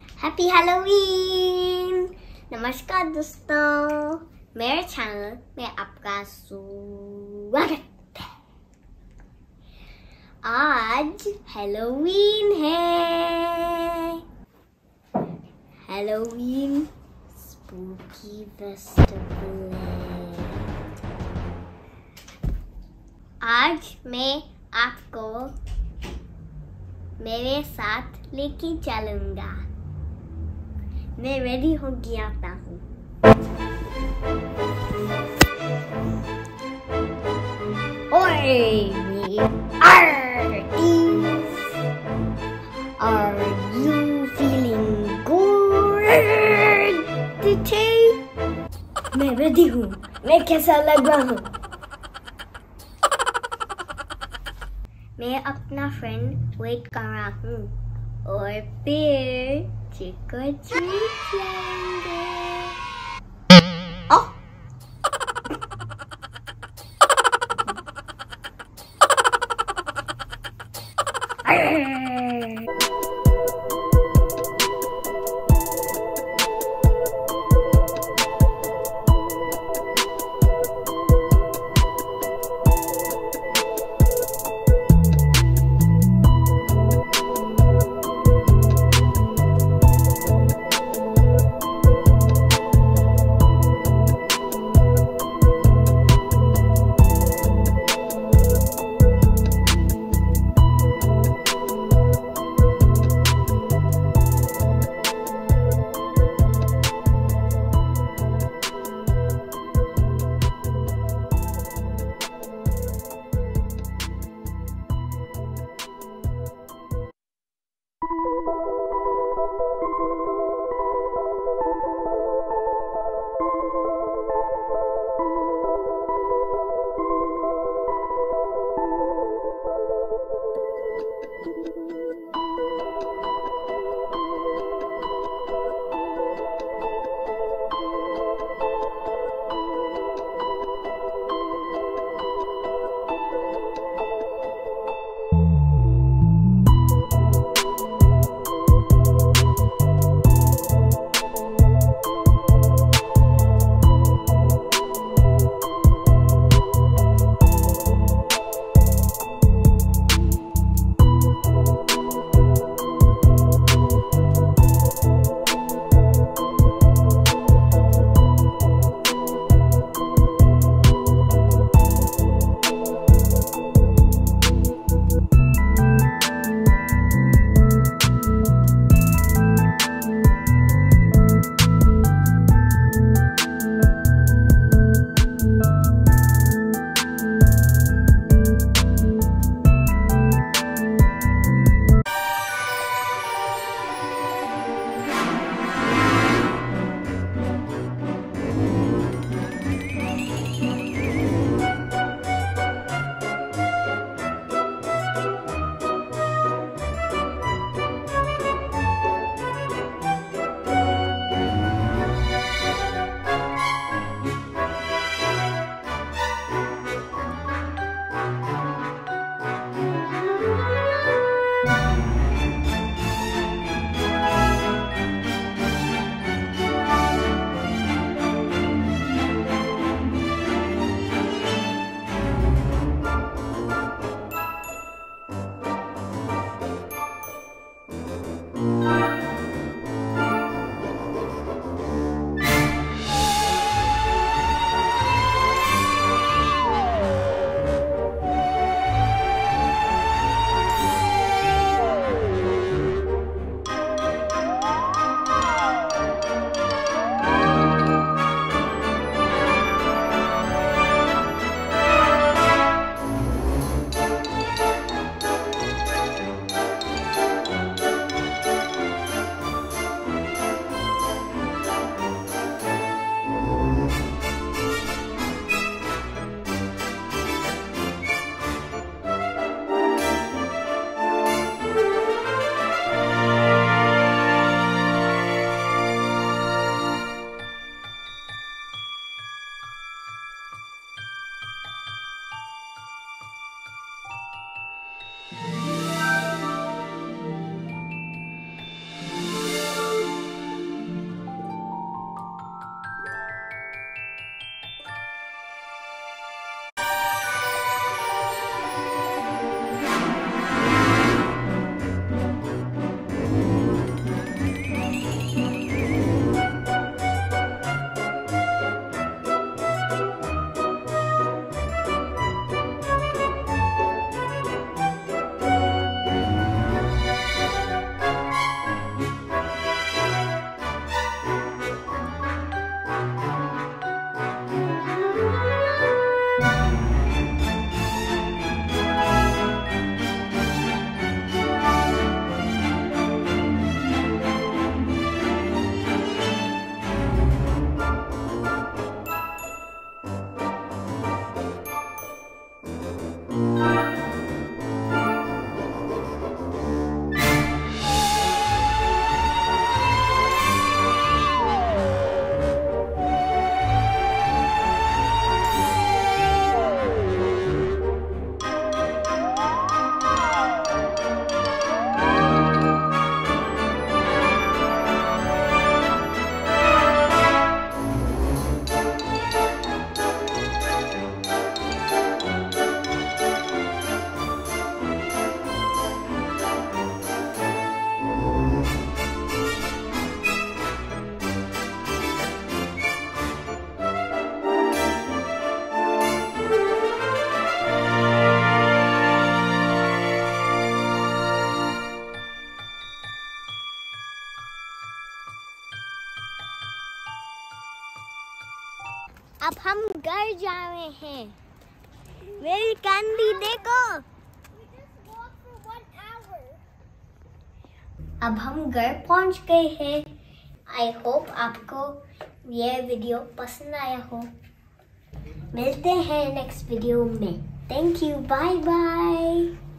Happy Halloween नमस्कार दोस्तों, मेरे चैनल में आपका स्वागत है। आज हेलोवीन हेलोवीन स्पूकी फेस्टिवल आज मैं आपको मेरे साथ लेके चलूँगा। मैं रेडी हो गया हूँ? मैं रेडी हूँ। मैं कैसा लग रहा हूँ? मैं अपना फ्रेंड वेट कर रहा हूँ। और फिर trick or treat, हम घर जा रहे हैं। मेरी कैंडी देखो। अब हम घर पहुँच गए हैं। आई होप आपको ये वीडियो पसंद आया हो। मिलते हैं नेक्स्ट वीडियो में। Thank you bye bye